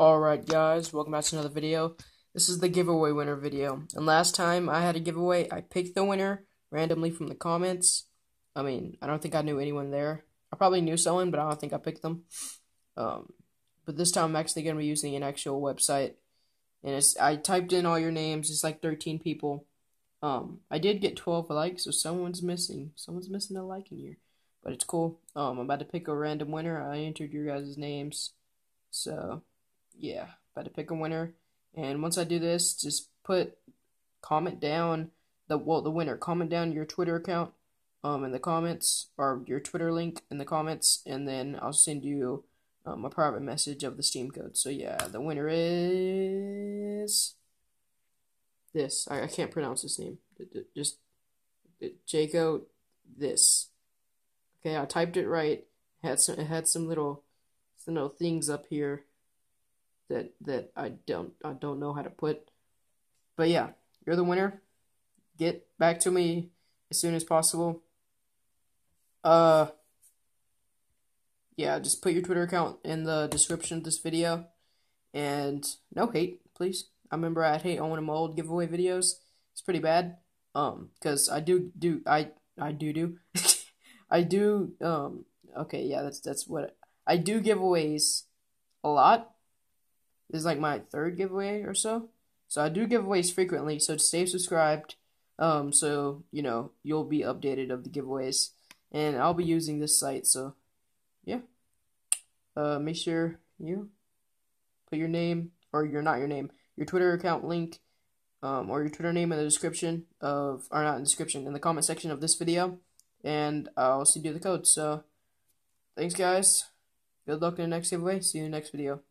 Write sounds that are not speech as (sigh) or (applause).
Alright guys, welcome back to another video. This is the giveaway winner video. And last time I had a giveaway, I picked the winner randomly from the comments. I mean, I don't think I knew anyone there. I probably knew someone, but I don't think I picked them. Um, but this time I'm actually going to be using an actual website. And it's, I typed in all your names, it's like 13 people. Um, I did get 12 likes, so someone's missing. Someone's missing a like in here. But it's cool. Um, I'm about to pick a random winner. I entered your guys' names. So, yeah, about to pick a winner. And once I do this, just put comment down the well the winner. Comment down your Twitter account um in the comments or your Twitter link in the comments, and then I'll send you um, a private message of the Steam code. So yeah, the winner is this. I, I can't pronounce his name. Just Jaco this. Okay, I typed it right. It had some it had some little some little things up here that that I don't I don't know how to put. But yeah, you're the winner. Get back to me as soon as possible. Uh yeah, just put your Twitter account in the description of this video. And no hate, please. I remember I hate on one old giveaway videos. It's pretty bad. Um, cause I do do I I do do (laughs) I do um okay yeah that's that's what I do giveaways a lot this is like my third giveaway or so. So I do giveaways frequently, so stay subscribed. Um, so you know you'll be updated of the giveaways, and I'll be using this site. So, yeah. Uh, make sure you put your name or your not your name, your Twitter account link, um, or your Twitter name in the description of or not in the description in the comment section of this video, and I'll send you the code. So, thanks guys. Good luck in the next giveaway. See you in the next video.